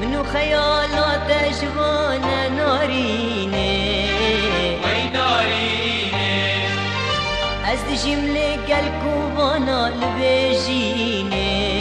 منو خیالات جوان نارینه وای نارینه از جمله لگل کوبانا لبجینه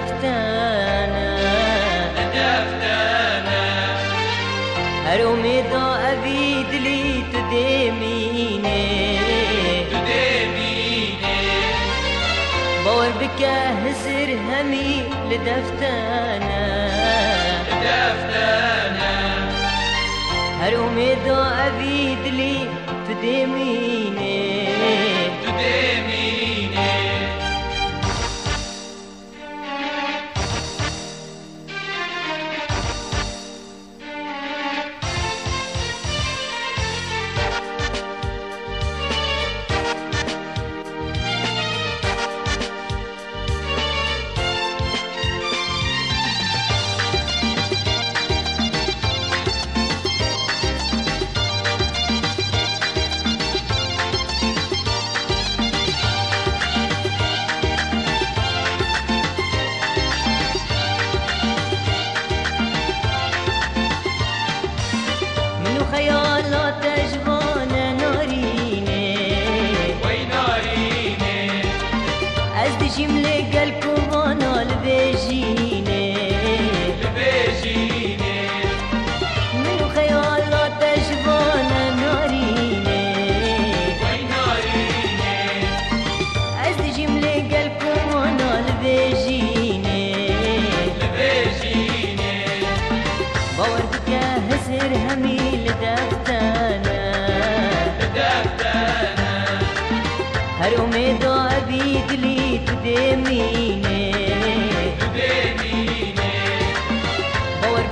لدفتانا دفتانا هرومي ضاء بيد لي تديميني تديميني باور بك هزر همي لدفتانا دفتانا هرومي ضاء بيد لي تديميني تديميني باور بك هزر همي لدفتانا هرومي ضاء بيد لي تديميني تديميني باور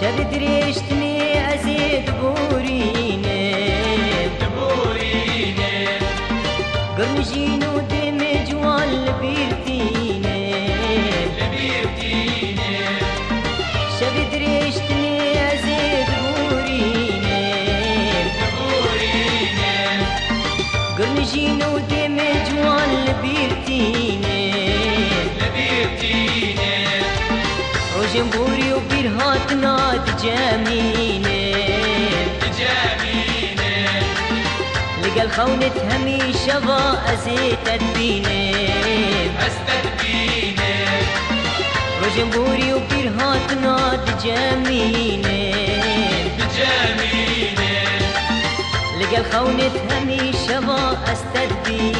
شد دريشتني بوريني. دبوريني قرنجين ودم جوال بيرتيني لبيرتيني. شد دريشتني بوريني. دبوريني قرنجين ودم جوال بيرتيني لبيرتيني بجمينه بجمينه لقى الخونة همي شظى أزيت الدينه أستدبينه وجمهوري وبير هاتنا جمینه. لگل خونت همیشه همي از تدبینه.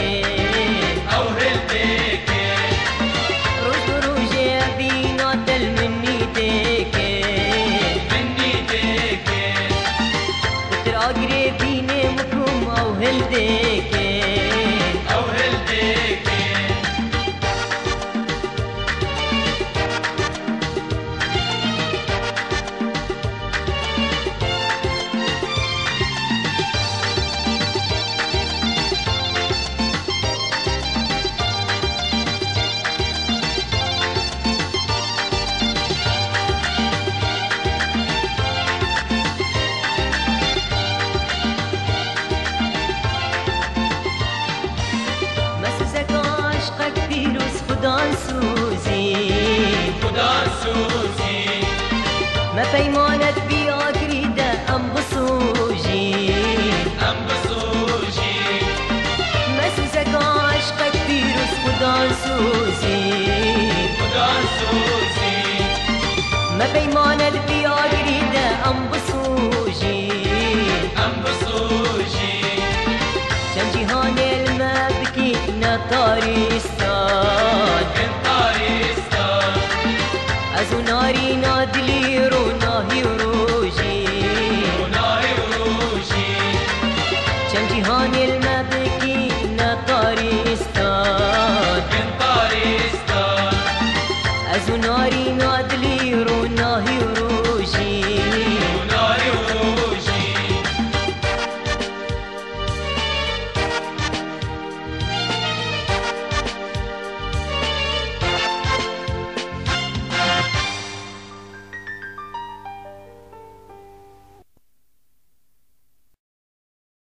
दे ما بيمانت